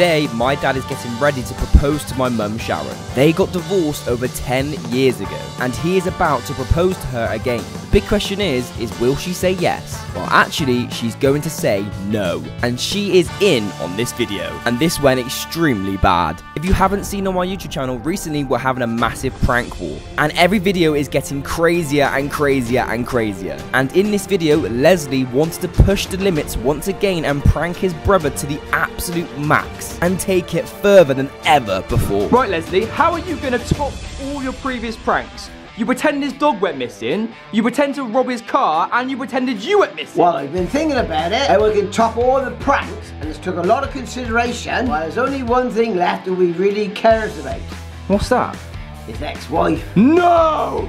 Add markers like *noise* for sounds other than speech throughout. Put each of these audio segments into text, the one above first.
today my dad is getting ready to propose to my mum Sharon. They got divorced over 10 years ago, and he is about to propose to her again. The big question is, is will she say yes? Well, actually, she's going to say no, and she is in on this video, and this went extremely bad. If you haven't seen on my YouTube channel, recently we're having a massive prank war, and every video is getting crazier and crazier and crazier. And in this video, Leslie wanted to push the limits once again and prank his brother to the absolute max, and take it further than ever before. Right, Leslie, how are you going to top all your previous pranks? You pretend his dog went missing, you pretend to rob his car, and you pretended you went missing. Well, I've been thinking about it, and we can top all the pranks, and it's took a lot of consideration. Well, there's only one thing left that we really cares about. What's that? His ex-wife. No!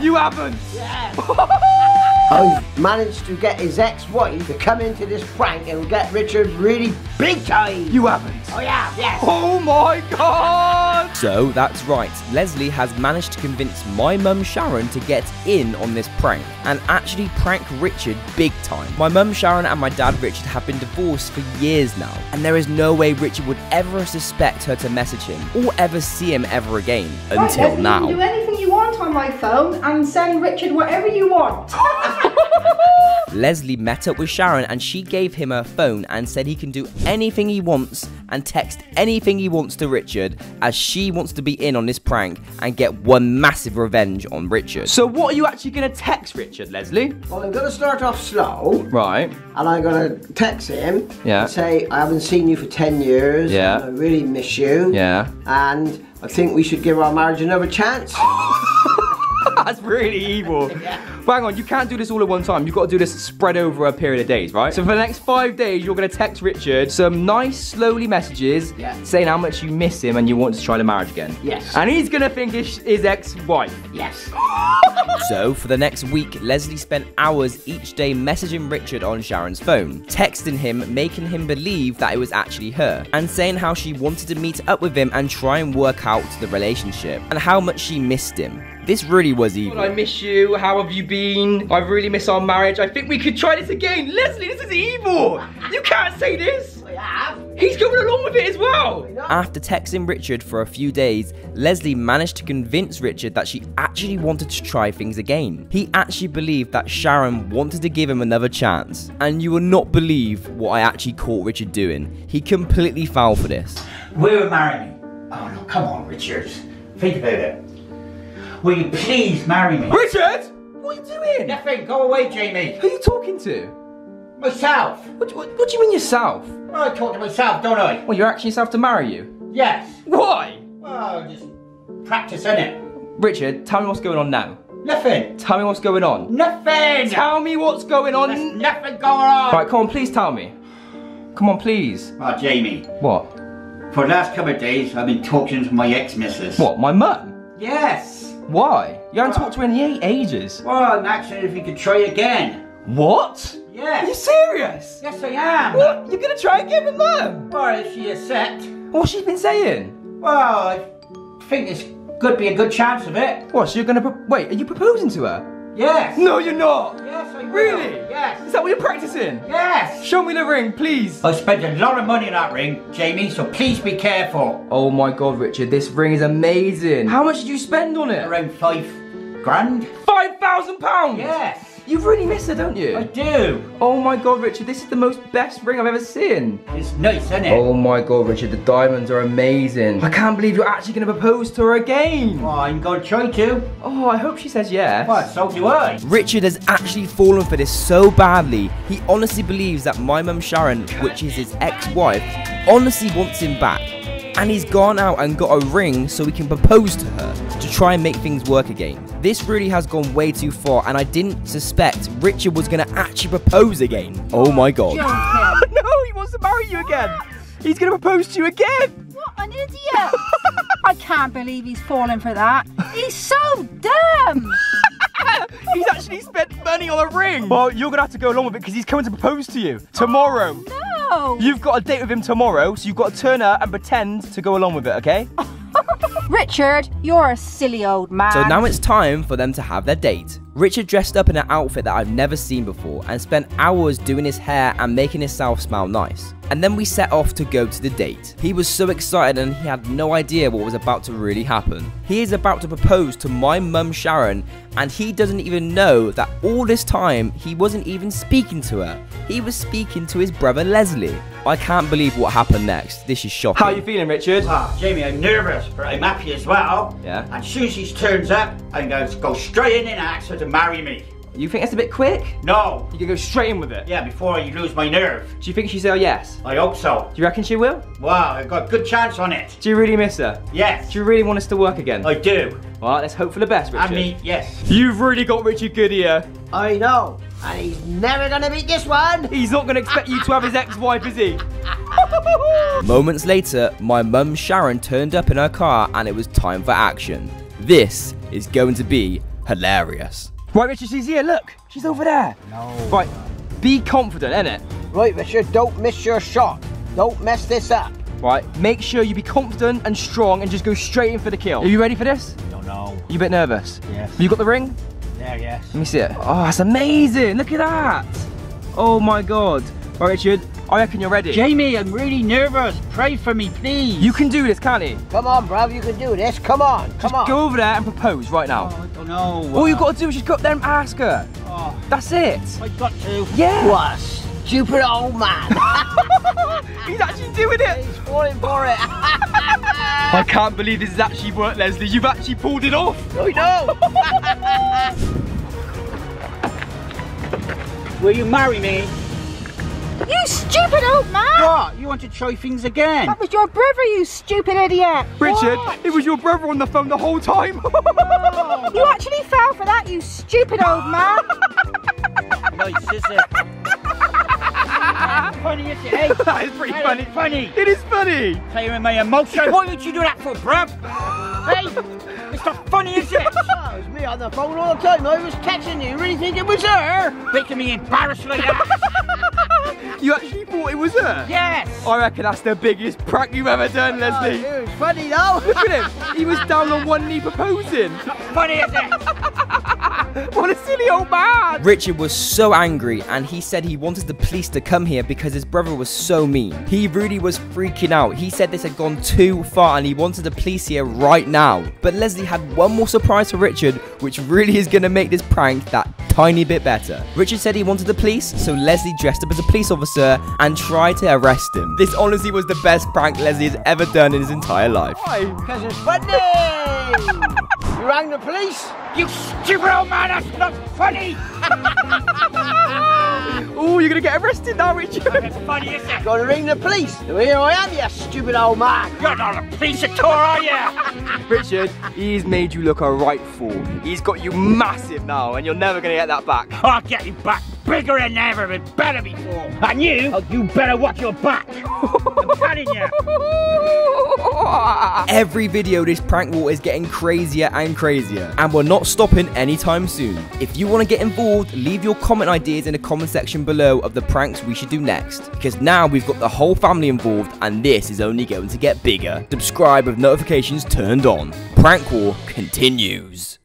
You haven't! *laughs* Oh, I've managed to get his ex-wife to come into this prank and get Richard really big time. You haven't! Oh yeah, yes. Oh my god! So that's right, Leslie has managed to convince my mum Sharon to get in on this prank and actually prank Richard big time. My mum Sharon and my dad Richard have been divorced for years now, and there is no way Richard would ever suspect her to message him or ever see him ever again until Leslie, now. You can do anything you want on my phone and send Richard whatever you want. Leslie met up with Sharon and she gave him her phone and said he can do anything he wants and text anything he wants to Richard as she wants to be in on this prank and get one massive revenge on Richard. So what are you actually going to text Richard, Leslie? Well, I'm going to start off slow, Right. and I'm going to text him Yeah. and say, I haven't seen you for 10 years, Yeah. and I really miss you, Yeah. and I think we should give our marriage another chance. *laughs* That's really evil. *laughs* But hang on, you can't do this all at one time. You've got to do this spread over a period of days, right? So for the next five days, you're going to text Richard some nice, slowly messages Yeah. saying how much you miss him and you want to try the marriage again. Yes. And he's going to think it's his ex-wife. yes. *gasps* *gasps* So, for the next week, Leslie spent hours each day messaging Richard on Sharon's phone, texting him, making him believe that it was actually her, and saying how she wanted to meet up with him and try and work out the relationship, and how much she missed him. This really was evil. I miss you. How have you been? I really miss our marriage. I think we could try this again. Leslie, this is evil. You can't say this. I have. He's going along with it as well. After texting Richard for a few days, Leslie managed to convince Richard that she actually wanted to try things again. He actually believed that Sharon wanted to give him another chance. And you will not believe what I actually caught Richard doing. He completely fell for this. Will you marry me? Oh no, come on, Richard. Think about it. Will you please marry me? Richard, what are you doing? Nothing, go away, Jamie. Who are you talking to? Myself. What, what, what do you mean yourself? I talk to myself, don't I? Well, you're asking yourself to marry you. Yes. Why? Well, just practice, innit? Richard, tell me what's going on now. Nothing. Tell me what's going on. Nothing. Tell me what's going There's on. nothing going on. Right, come on, please tell me. Come on, please. Oh, Jamie. What? For the last couple of days, I've been talking to my ex-missus. What, my mum? Yes. Why? You haven't talked to her in eight ages. Well, I'm asking if you could try again. What? Are you serious? Yes, I am. What? You're gonna try again with mum? Well, if she accept. What's she been saying? Well, I think this could be a good chance of it. What, so you're gonna pro- wait, are you proposing to her? Yes. No, you're not! Yes, I will. Really? Yes. Is that what you're practicing? Yes. Show me the ring, please. I spent a lot of money on that ring, Jamie, so please be careful. Oh my god, Richard, this ring is amazing. How much did you spend on it? Around five grand? Five thousand pounds! Yes. You really miss her, don't you? I do. Oh my god, Richard, this is the most best ring I've ever seen. It's nice, isn't it? Oh my god, Richard, the diamonds are amazing. I can't believe you're actually gonna propose to her again. Well, I'm gonna try to. Oh, I hope she says yes. Well, so do I. Richard has actually fallen for this so badly, he honestly believes that my mum Sharon, which is his ex-wife, honestly wants him back. And he's gone out and got a ring so he can propose to her to try and make things work again. This really has gone way too far and I didn't suspect Richard was gonna actually propose again. Oh my god. Joking. *laughs* no, he wants to marry you again. He's gonna propose to you again. What an idiot! *laughs* I can't believe he's fallen for that. He's so dumb. *laughs* He's actually spent money on a ring. Well, you're gonna have to go along with it because he's coming to propose to you tomorrow. Oh, no. You've got a date with him tomorrow, so you've got to turn up and pretend to go along with it, okay? *laughs* Richard, you're a silly old man. So now it's time for them to have their date. Richard dressed up in an outfit that I've never seen before and spent hours doing his hair and making himself smell nice. And then we set off to go to the date. He was so excited and he had no idea what was about to really happen. He is about to propose to my mum Sharon and he doesn't even know that all this time he wasn't even speaking to her. He was speaking to his brother Leslie. I can't believe what happened next. This is shocking. How are you feeling, Richard? Ah, Jamie, I'm nervous, but I'm happy as well. Yeah. And soon as she turns up, and goes, go straight in and ask her to marry me. You think that's a bit quick? No. You can go straight in with it. Yeah, before I lose my nerve. Do you think she'll say yes? I hope so. Do you reckon she will? Wow, I've got a good chance on it. Do you really miss her? Yes. Do you really want us to work again? I do. Well, let's hope for the best, Richard. I mean, yes. You've really got Richard good here. I know. And he's never gonna beat this one. He's not going to expect you to have his ex-wife, is he? *laughs* Moments later, my mum Sharon turned up in her car and it was time for action. This is going to be hilarious. Right, Richard, she's here. Look, she's over there. No. Right, be confident, innit? Right, Richard, don't miss your shot. Don't mess this up. Right, make sure you be confident and strong and just go straight in for the kill. Are you ready for this? Don't know. You a bit nervous? Yes. Have you got the ring? There, yes. Let me see it. Oh, that's amazing. Look at that. Oh my god. Right, Richard, I reckon you're ready. Jamie, I'm really nervous. Pray for me, please. You can do this, can't you? Come on, bruv, you can do this. Come on, come Just on. go over there and propose right now. Oh, I don't know. Uh. All you've got to do is just go up there and ask her. Oh, That's it. I got to. Yeah. What stupid old man. *laughs* He's actually doing it. He's falling for it. *laughs* I can't believe this has actually worked, Leslie. You've actually pulled it off. I know. *laughs* Will you marry me? You stupid old man! What? You want to try things again? That was your brother, you stupid idiot! Richard, it was your brother on the phone the whole time. You actually fell for that, you stupid old man! Nice, is it? funny, is it? Hey, *laughs* that is pretty hey, funny. funny. It is funny. Playing my emotion. Why would you do that for, bruv? hey, it's not funny, is it? *laughs* Oh, it was me on the phone all the time. I was texting you. You really think it was her? Making me embarrassed like that. You actually thought it was her? yes. I reckon that's the biggest prank you've ever done, Oh, Leslie. it was funny though. Look at him. He was down on one knee proposing. Funny, is it? *laughs* *laughs* What a silly old man. Richard was so angry and he said he wanted the police to come here because his brother was so mean. He really was freaking out. He said this had gone too far and he wanted the police here right now. But Leslie had one more surprise for Richard, which really is going to make this prank that tiny bit better. Richard said he wanted the police, so Leslie dressed up as a police officer and tried to arrest him. This honestly was the best prank Leslie has ever done in his entire life. Why? Because it's funny. You rang the police? You stupid old man, that's not funny. *laughs* Oh, you're going to get arrested now, Richard. That's funny, is it? Gonna ring the police. Here I am, you stupid old man. You're not a police at all, are you? *laughs* Richard, he's made you look a right fool. He's got you massive now, and you're never going to get that back. I'll get you back bigger than ever and better before. And you, you better watch your back. *laughs* I'm telling you. *laughs* Every video this prank war is getting crazier and crazier and we're not stopping anytime soon. If you want to get involved, leave your comment ideas in the comment section below of the pranks we should do next because now we've got the whole family involved and this is only going to get bigger. Subscribe with notifications turned on. Prank war continues.